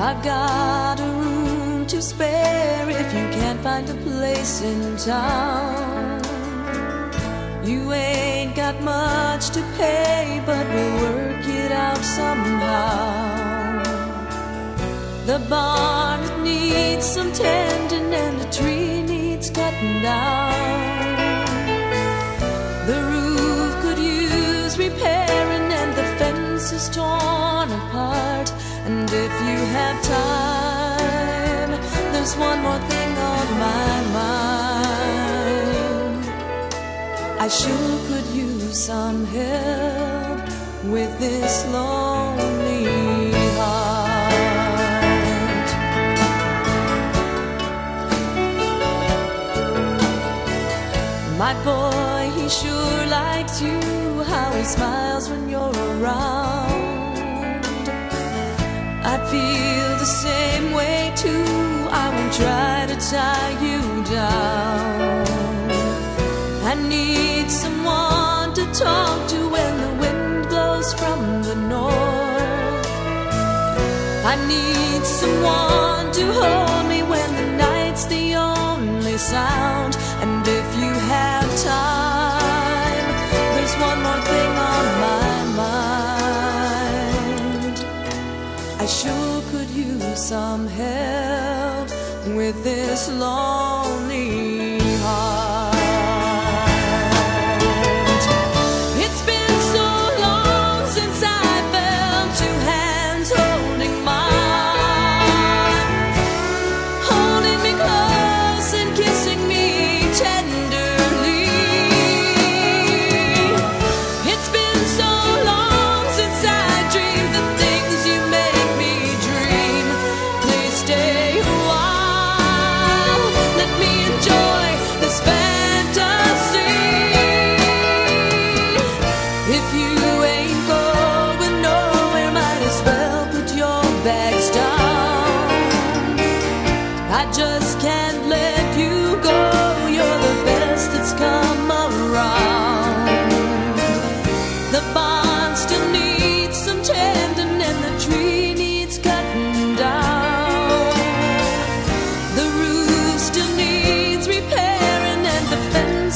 I've got a room to spare if you can't find a place in town. You ain't got much to pay, but we'll work it out somehow. The barn needs some tending and the tree needs cutting down. Have time, there's one more thing on my mind. I sure could use some help with this lonely heart. My boy, he sure likes you, how he smiles when you're around. I feel the same way too, I won't try to tie you down. I need someone to talk to when the wind blows from the north. I need someone to hold me when the night's the only sound. Some help with this lonely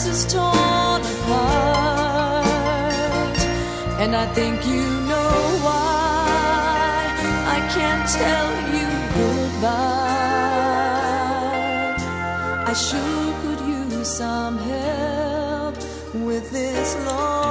is torn apart, and I think you know why I can't tell you goodbye. I sure could use some help with this love.